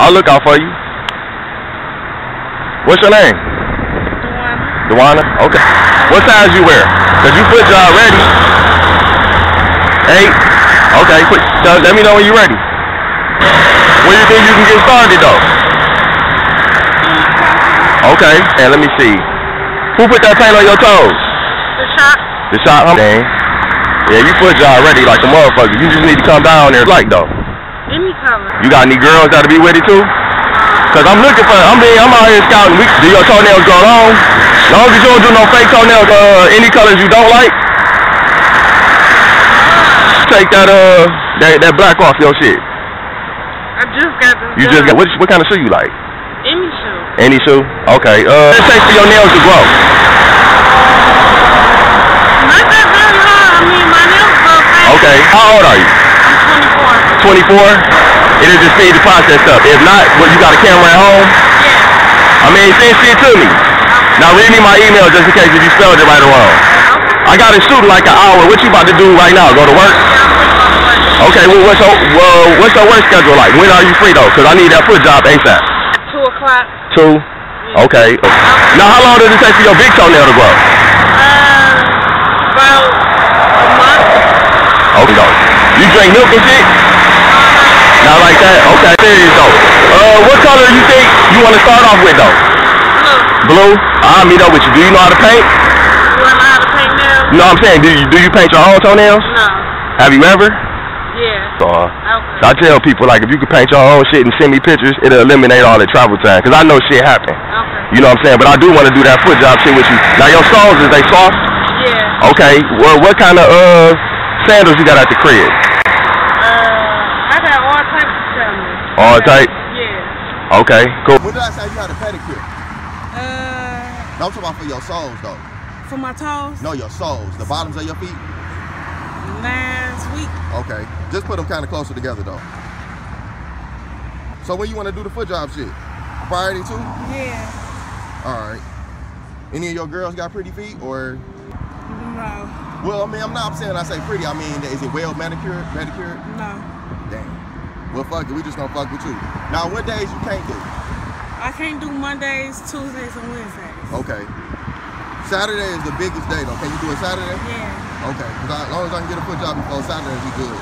I'll look out for you. What's your name? Duana. Dewana? Okay. What size you wear? Cause you put job ready. Eight. Okay, quick. So let me know when you're ready. When you think you can get started though? Okay, and let me see. Who put that paint on your toes? The shop. The shot, huh? Dang. Yeah, you put job ready like a motherfucker. You just need to come down there like though. Any color. You got any girls that'll be with it too? Cause I'm looking for, I mean, I'm out here scouting. We, do your toenails go long? Long as you don't do no fake toenails, uh, any colors you don't like. Take that, uh, that, that black off your shit. I just got this. You just got, what, what kind of shoe you like? Any shoe. Any shoe? Okay, uh, let's take for your nails to grow. Not that very hard. I mean, my nails go fast. Okay, how old are you? I'm 24. 24? It'll just speed the process up. If not, well, you got a camera at home? Yeah. I mean, send shit to me. Now read me my email just in case if you spelled it right or wrong. I got to shoot like an hour. What you about to do right now? Go to work? Okay, well, what's your, well, what's your work schedule like? When are you free though? Cause I need that foot job ASAP. Two o'clock. Two? Okay. Now how long does it take for your big toenail to grow? Uh, about a month. Okay. You drink milk and shit? Not like that? Okay, serious though. Uh, what color you think you want to start off with though? Blue. Blue? I'll meet up with you. Do you know how to paint? You want to know how to paint nails? No, I'm saying, do you, do you paint your own toenails? No. Have you ever? Yeah. So, uh, Okay. I tell people like if you could paint your own shit and send me pictures, it'll eliminate all the travel time. Cause I know shit happen. Okay. You know what I'm saying? But I do want to do that foot job shit with you. Now your soles is they soft? Yeah. Okay. Well, what kind of uh sandals you got at the crib? I got all types of sandals. All type? Yeah. Okay. Cool. When did I say you had a pedicure? Uh, No, I'm talking about for your soles though. for my toes. No, your soles, the bottoms of your feet. Last week. Okay, just put them kind of closer together though. So when you want to do the foot job shit? Friday too? Yeah. All right. Any of your girls got pretty feet or? No. Well, I mean, I'm not saying I say pretty. I mean, is it well manicured? Manicured? No. Well, fuck it. We just gonna fuck with you. Now, what days you can't do? I can't do Mondays, Tuesdays, and Wednesdays. Okay. Saturday is the biggest day though. Can you do it Saturday? Yeah. Okay. 'Cause I, as long as I can get a foot job before Saturday, we good.